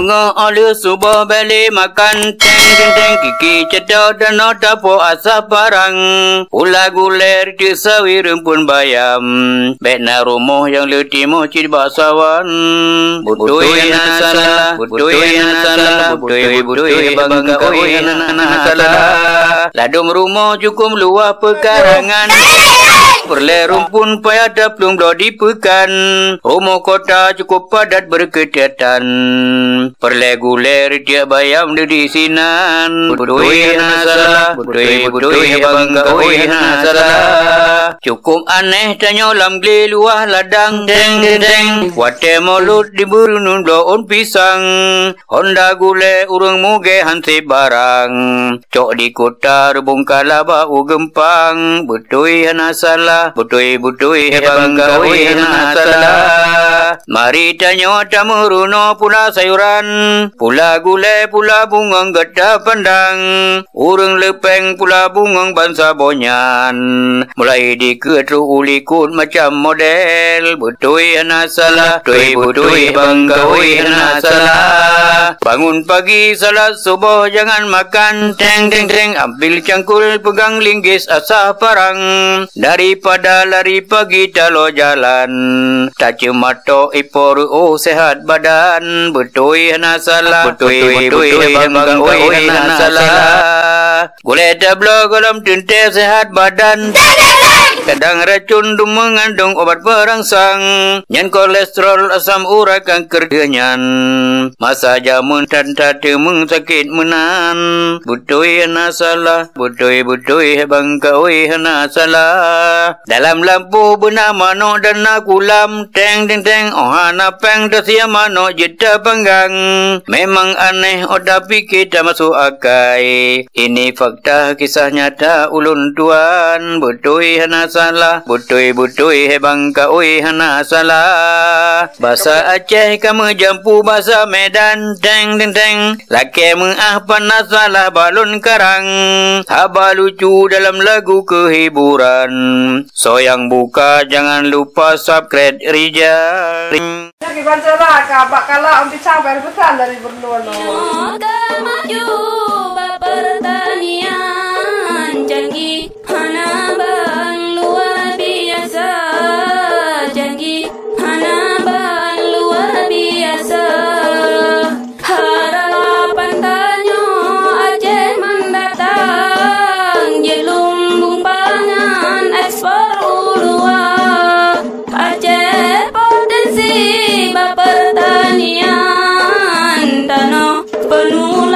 Bunga oleh subuh balik makan. Teng teng teng kiki cedak dan nota po asap parang Pula guler di sawi rumpun bayam. Bekna rumah yang letimo cid basawan Butui anak salah Butui anak salah Butui butui bangga oi anak salah. Ladung rumah cukup luar pekarangan. Perle rumpun payah ada belum di pekan Rumah kota cukup padat berkedatan Perle guler dia bayam di sinan. Budui na salah Budui budui bangga oi na salah Cukup aneh tanya lam geli luah ladang. Deng deng Wate mulut di burunun bloon pisang. Honda gule urung muge hansi barang. Cok di kota rebung kalaba gempang. Budui na salah Butui-butui hebang gawi na salah Mari tanya tamu runo pula sayuran. Pula gulai pula bungang geda pandang Urung lepeng pula bungang bangsa bonyan. Mulai diketu ulikut macam model. Butui na salah Butui-butui bang gawi na salah Bangun pagi salat subuh jangan makan. Teng teng teng ambil cangkul pegang linggis asah parang. Daripada pada lari pagi calo jalan. Tak cuma to ipor oh sehat badan. Betui hana salah. Betui betui bangga oi hana salah. Gule tablo kolam sehat badan Kadang racun du mengandung obat perangsang Nyan kolesterol asam urat kanker kenyan. Masa jamun dan tadi meng sakit menan. Butui hana salah Butui butui bangga oi hana salah dalam lampu bernama no dan aku lam teng teng teng. Oh ana peng sia mano jeda penggang. Memang aneh oh tapi kita masuk akai. Ini fakta kisah nyata ulun tuan. Butui hana salah butui butui hebang ka ui hana salah. Bahasa Aceh kamu jampu bahasa Medan teng teng teng. Laki mengah panas salah balun karang. Haba lucu dalam lagu kehiburan. Soyang buka jangan lupa subscribe Rija. Lagi baca lah, kabak kalah untuk sampai pesan dari berdua no. maju بنون